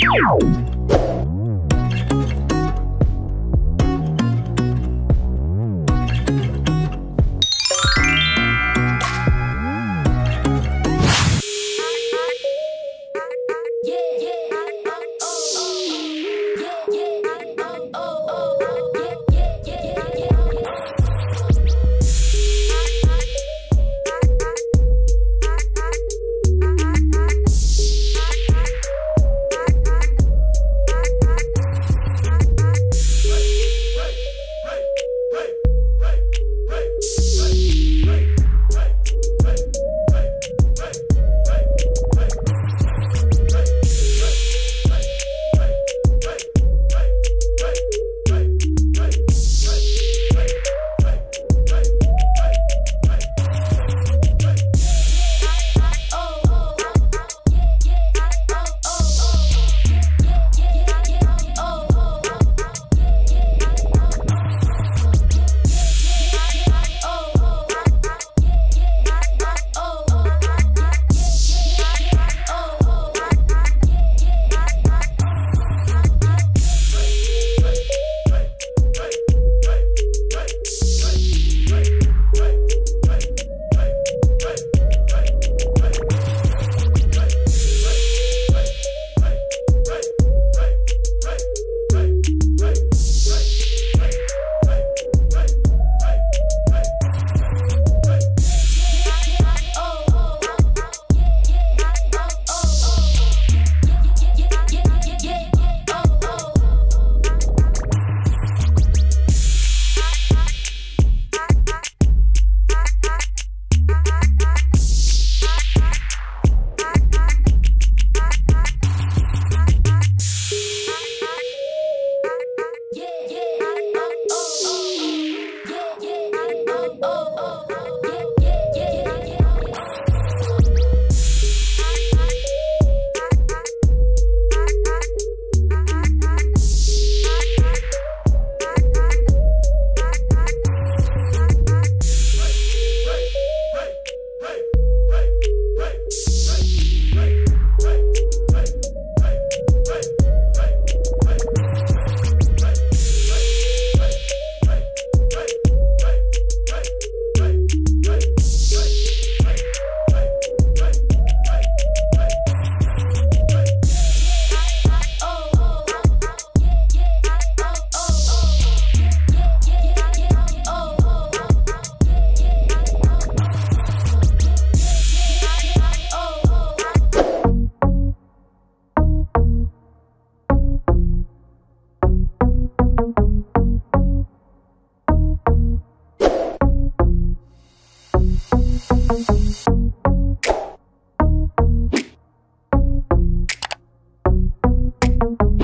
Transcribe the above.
you Thank you.